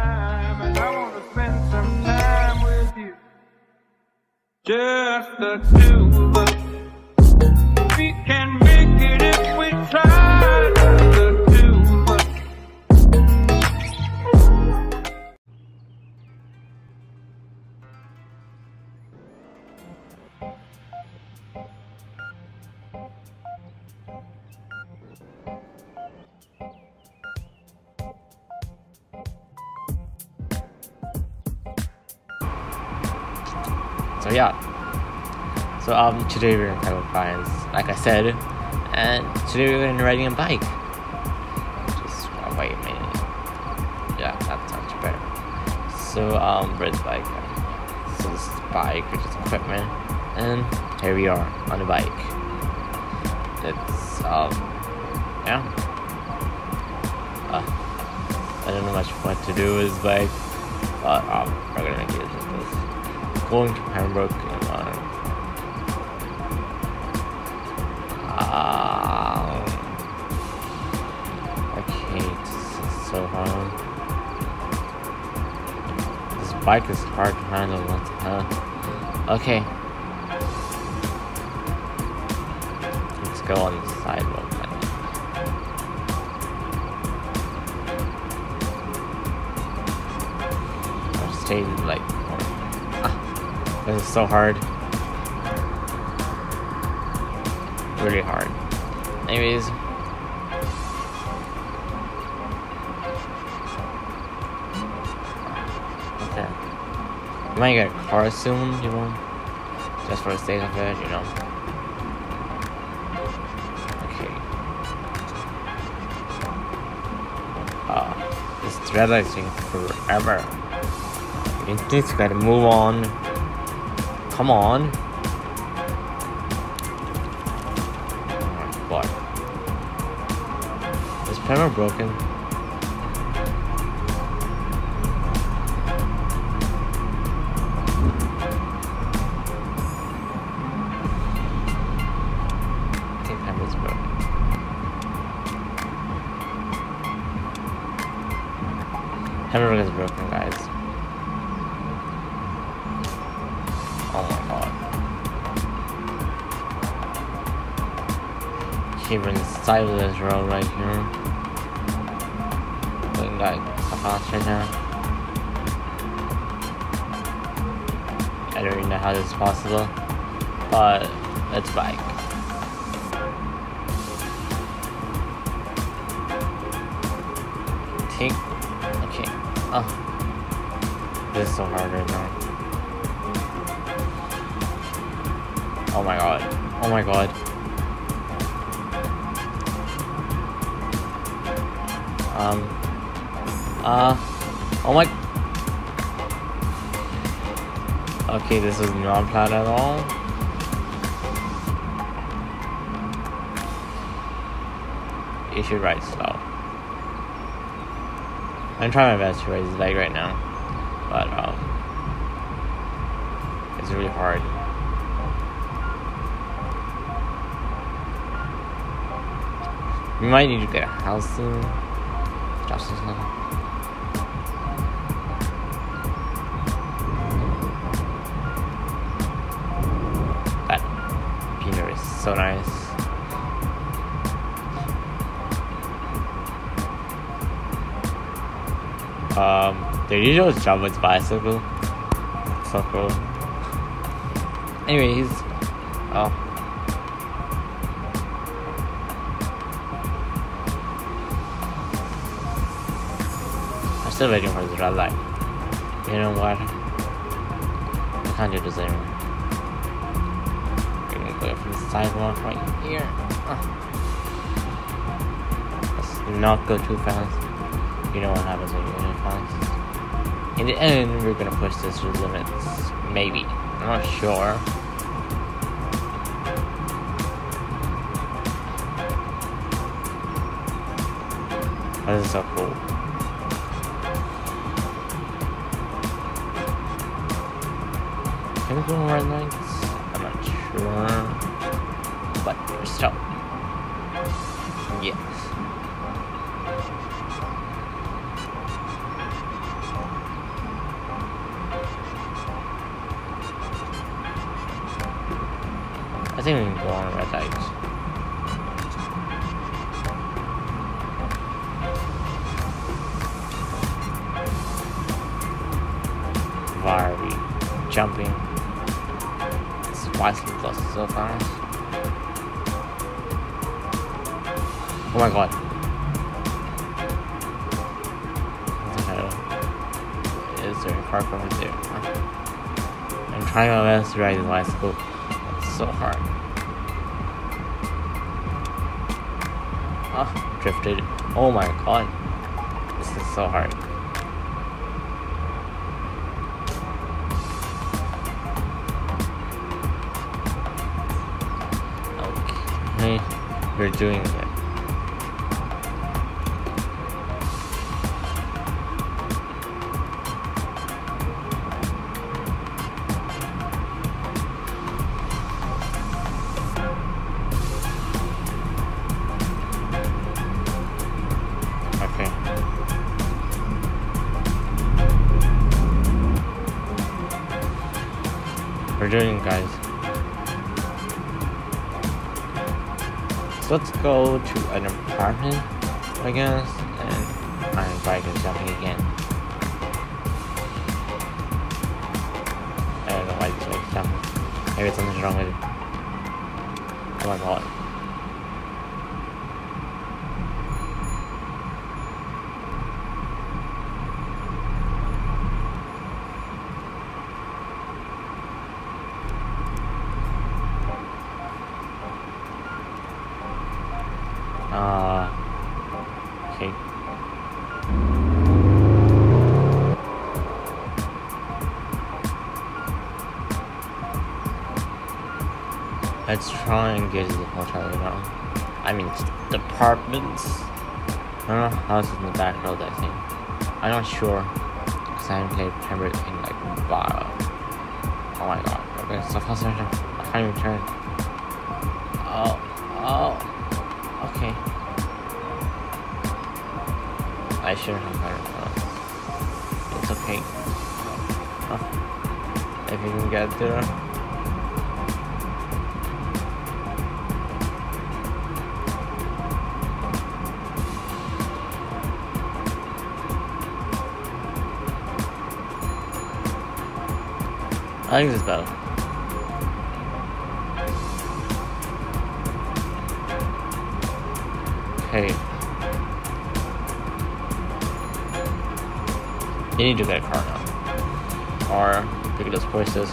time, and I wanna spend some time with you. Just the two of us. Yeah. So um today we're gonna in Kevin Friends, like I said, and today we're gonna be riding a bike. Just oh, wait a minute. Yeah, that sounds better. So um Red's bike. So this is bike, which is equipment, and here we are on the bike. It's um yeah. Uh, I don't know much what to do with this bike, but um we're gonna make it this going to Pembroke this is so hard. This bike is hard to handle. What the hell? Okay, let's go on the sidewalk. Like. Ah, this so hard. Really hard. Anyways. Okay. Might get a car soon, you know? Just for the sake of it, you know? Okay. Uh, this taking forever. You just gotta move on. Come on. My god. Is Pembroke broken? Of this road right here. Going like fast right now. I don't even know how this is possible. But it's bike. Take okay. Oh. This is so hard right now. Oh my god. Oh my god. Um. Uh. Oh my. Okay, this is not planned at all. You should ride slow. I'm trying my best to raise his leg right now, but um, it's really hard. We might need to get a house soon. Just as well. That peanut is so nice. Um, the usual job with bicycle. So cool. Anyways, oh. Still waiting for the red light. You know what? I can't do this anymore. We're gonna go from the sidewalk right here. Ah. Let's not go too fast. You know what happens when you go too fast. In the end, we're gonna push this to the limits. Maybe. I'm not sure. This is so cool. think we're red lights? I'm not sure. But they're still. Yes. I think we can go on red lights. jumping. So. Oh my god. Is there a park over there? I'm trying my best to ride the bicycle. It's so hard. Ah, drifted. Oh my god. This is so hard. We're doing it. Okay. We're doing guys. Let's go to an apartment, I guess, and my bike is jumping again. I don't know why this bike's jumping. Maybe something's wrong with it. Oh my god. Get to the hotel, you know. I mean, apartments. I don't know, house in the back road, I think. I'm not sure. Because I haven't played Pembroke in like a while. Oh my god. Okay, so fast, I can't even turn. Oh, oh. Okay. I shouldn't have better uh, It's okay. If you can get there. I think is better. Okay. You need to get a car now. Or pick those places.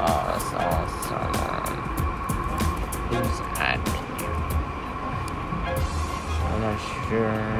Oh, that's awesome. Who's at? I'm not sure.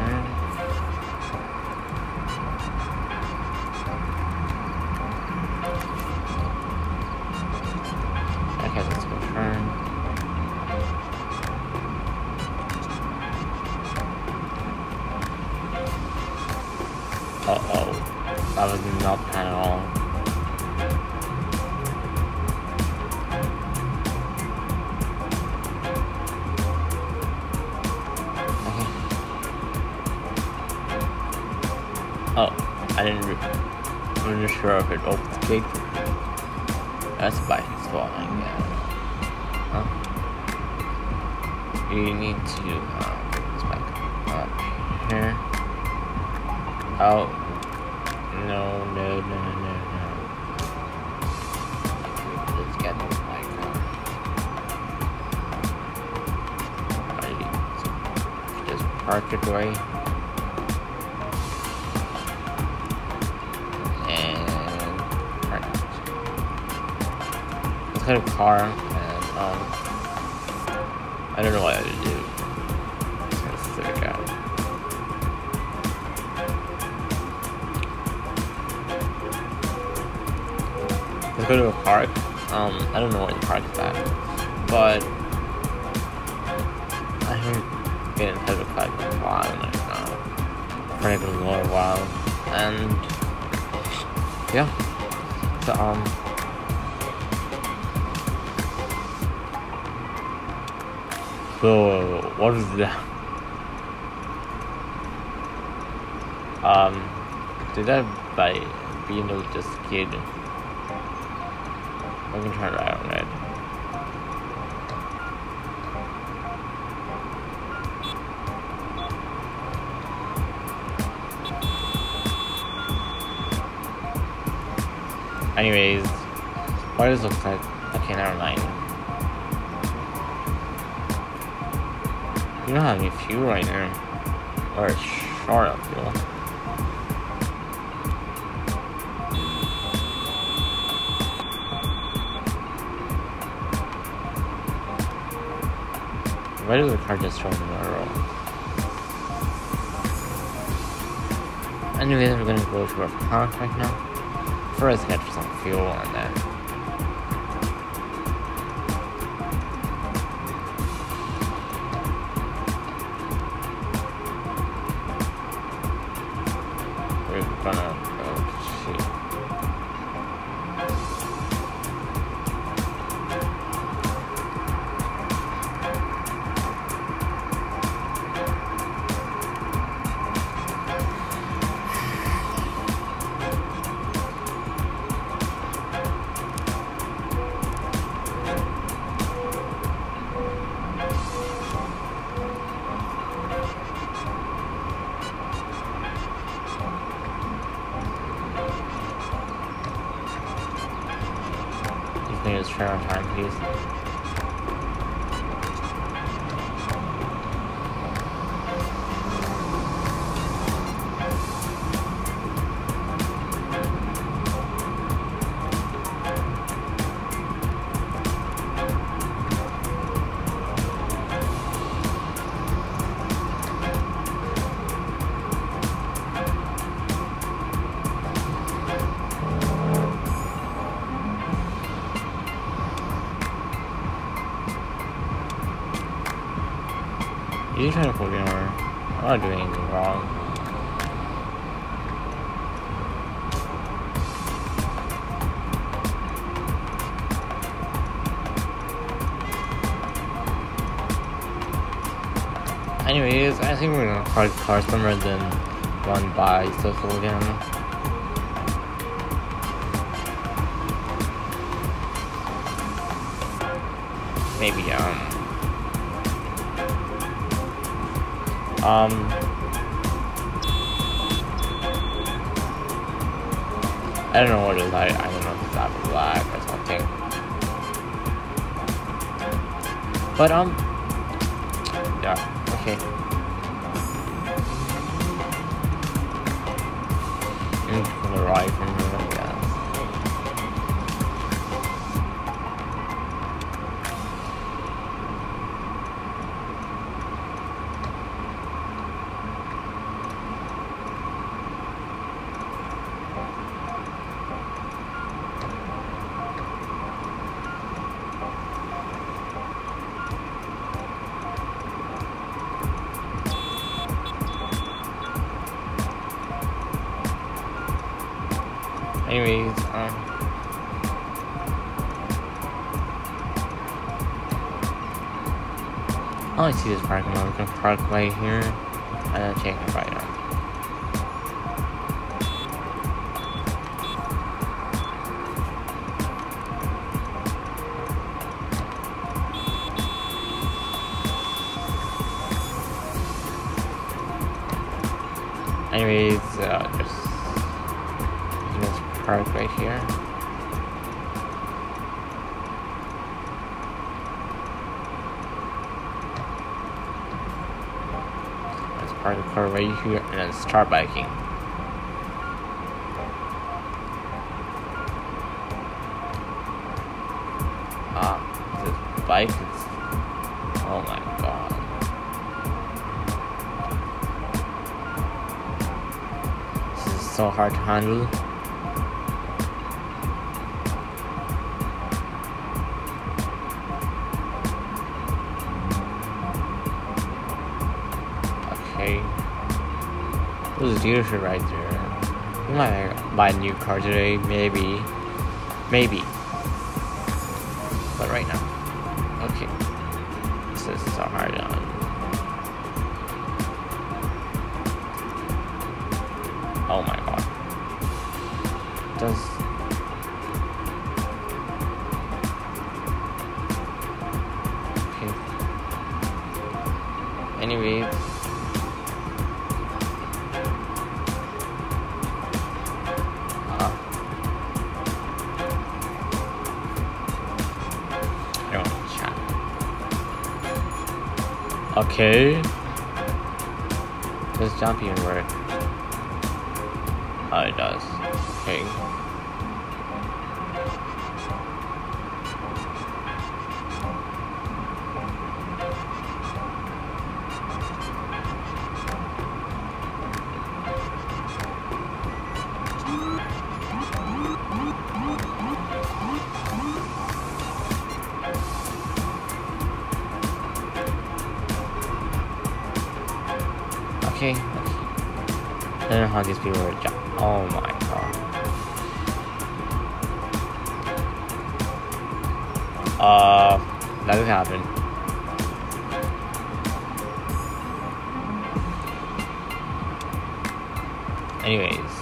I'm not sure if it opened the gate. That's by his I. Huh? You need to uh, this back up here. Oh. No, no, no, no, no. Let's get bike up. Right. Just park it away. Let's a car and um I don't know what I do. Just gonna sit it out. Let's go to a park. Um, I don't know where the park is at, but I been in Pedro Park in a while, like, uh, for even a while, and yeah. So um, So what is that? Um, did I buy Beano just kid? I can turn around it. Anyways, what does it look like? Okay, never mind. You don't have any fuel right now. Or short of fuel. Why does the car just throw in the road? Anyways, we're gonna go to our park right now. First, get some fuel and then You can use try You trying to me over. I'm not doing anything wrong. Anyways, I think we're gonna park the car somewhere then run by social again. Maybe, um, Um. I don't know what it is. I, I don't know if it's out black or something. But, um. Yeah, okay. The right Anyways, um. I see this parking lot. We can park right here and then take a right on. Anyways, uh, park right here. Let's park the car right here and then start biking. Ah, this bike is. Oh my god. This is so hard to handle. Dealership right there. We might buy a new car today, maybe. Maybe. Okay. Does jumping work? Oh, it does. Okay. How these people are. Oh my god. Uh, that happened. Anyways.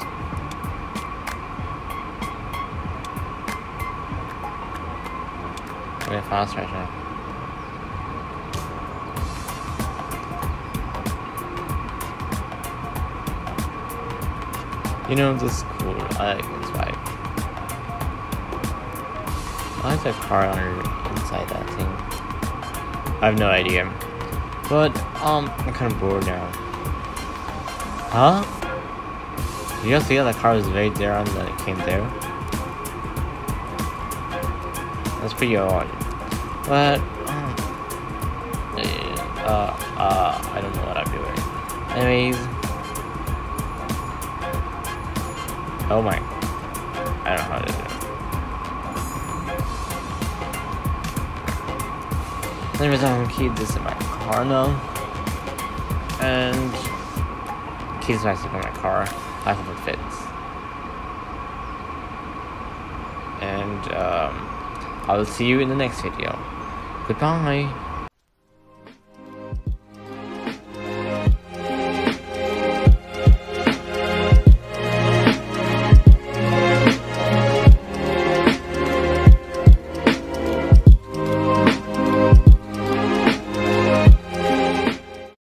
Gonna fast right now. You know, this is cool. I like this vibe. Why is that car under inside that thing? I have no idea. But, um, I'm kind of bored now. Huh? You guys see how the car was right there and then it came there? That's pretty odd. But, um, yeah, uh, uh, I don't know what I'm doing. Anyways, Oh my. I don't know how to do it. Anyways, I'm gonna keep this in my car now. And keep this in my car. I hope it fits. And um, I'll see you in the next video. Goodbye.